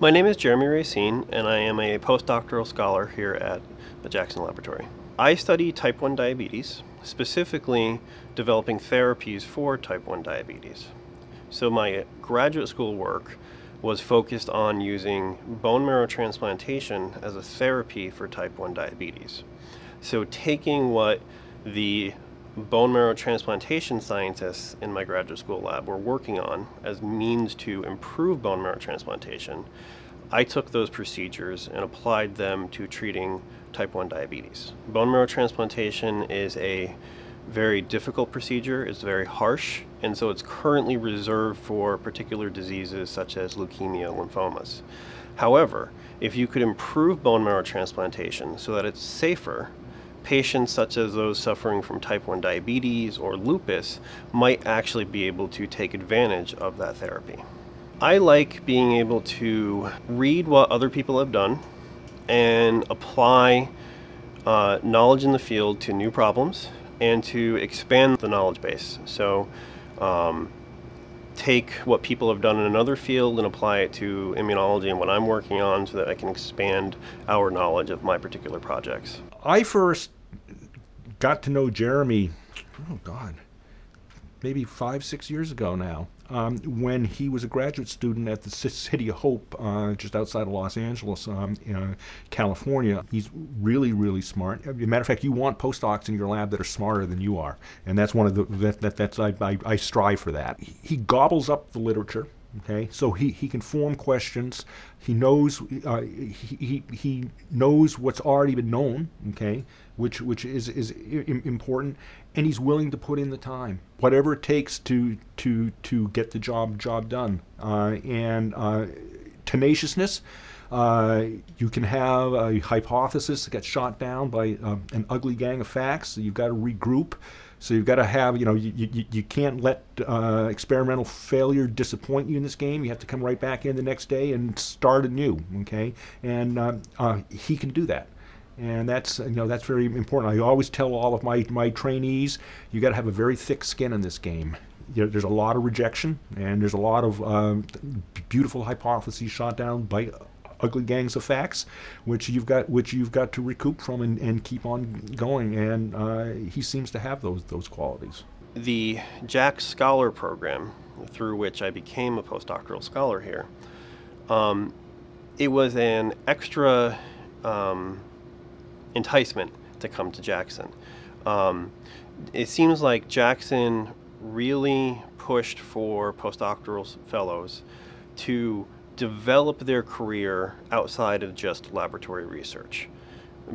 My name is Jeremy Racine, and I am a postdoctoral scholar here at the Jackson Laboratory. I study type 1 diabetes, specifically developing therapies for type 1 diabetes. So my graduate school work was focused on using bone marrow transplantation as a therapy for type 1 diabetes. So taking what the bone marrow transplantation scientists in my graduate school lab were working on as means to improve bone marrow transplantation, I took those procedures and applied them to treating type 1 diabetes. Bone marrow transplantation is a very difficult procedure, it's very harsh, and so it's currently reserved for particular diseases such as leukemia, lymphomas. However, if you could improve bone marrow transplantation so that it's safer patients such as those suffering from type 1 diabetes or lupus might actually be able to take advantage of that therapy. I like being able to read what other people have done and apply uh, knowledge in the field to new problems and to expand the knowledge base. So um, take what people have done in another field and apply it to immunology and what I'm working on so that I can expand our knowledge of my particular projects. I first got to know Jeremy, oh God, maybe five, six years ago now, um, when he was a graduate student at the City of Hope, uh, just outside of Los Angeles, um, in, California. He's really, really smart. Matter of fact, you want postdocs in your lab that are smarter than you are, and that's one of the that, that that's I, I, I strive for that. He gobbles up the literature. Okay, so he, he can form questions. He knows uh, he, he, he knows what's already been known. Okay, which which is is important, and he's willing to put in the time, whatever it takes to to to get the job job done. Uh, and uh, tenaciousness. Uh, you can have a hypothesis that gets shot down by uh, an ugly gang of facts. So you've got to regroup. So you've got to have, you know, you, you, you can't let uh, experimental failure disappoint you in this game. You have to come right back in the next day and start anew, okay? And uh, uh, he can do that. And that's, you know, that's very important. I always tell all of my, my trainees, you got to have a very thick skin in this game. You know, there's a lot of rejection, and there's a lot of um, beautiful hypotheses shot down by ugly gangs of facts, which you've got which you've got to recoup from and, and keep on going. And uh, he seems to have those those qualities. The JAX Scholar Program, through which I became a postdoctoral scholar here, um, it was an extra um, enticement to come to Jackson. Um, it seems like Jackson really pushed for postdoctoral fellows to develop their career outside of just laboratory research.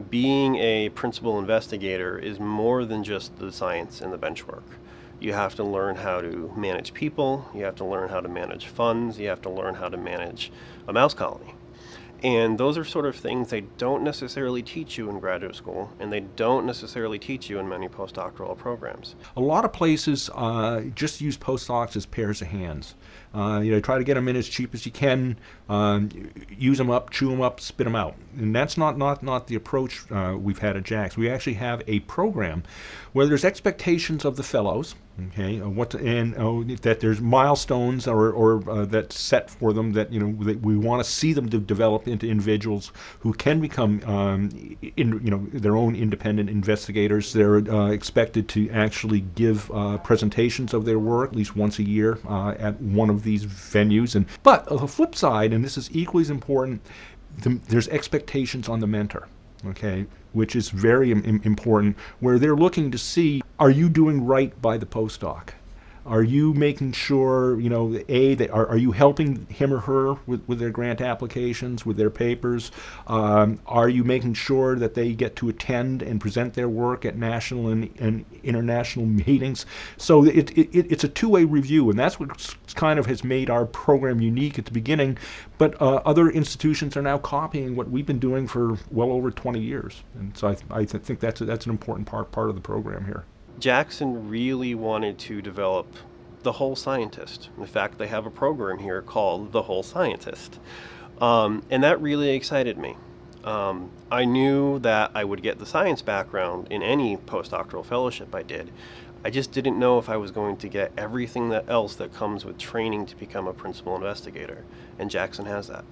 Being a principal investigator is more than just the science and the bench work. You have to learn how to manage people, you have to learn how to manage funds, you have to learn how to manage a mouse colony. And those are sort of things they don't necessarily teach you in graduate school, and they don't necessarily teach you in many postdoctoral programs. A lot of places uh, just use postdocs as pairs of hands. Uh, you know, try to get them in as cheap as you can, um, use them up, chew them up, spit them out. And that's not, not, not the approach uh, we've had at JAX. We actually have a program where there's expectations of the fellows, okay, uh, what to, and uh, that there's milestones or, or uh, set for them that, you know, that we want to see them to develop into individuals who can become, um, in, you know, their own independent investigators. They're uh, expected to actually give presentations of their work at least once a year at one of these venues. And but on the flip side, and this is equally as important, the, there's expectations on the mentor. Okay, which is very Im important, where they're looking to see are you doing right by the postdoc? Are you making sure, you know, A, they, are, are you helping him or her with, with their grant applications, with their papers? Um, are you making sure that they get to attend and present their work at national and, and international meetings? So it, it, it's a two-way review, and that's what kind of has made our program unique at the beginning. But uh, other institutions are now copying what we've been doing for well over 20 years. And so I, I th think that's, a, that's an important part, part of the program here. Jackson really wanted to develop the whole scientist. In fact, they have a program here called the whole scientist. Um, and that really excited me. Um, I knew that I would get the science background in any postdoctoral fellowship I did. I just didn't know if I was going to get everything that else that comes with training to become a principal investigator, and Jackson has that.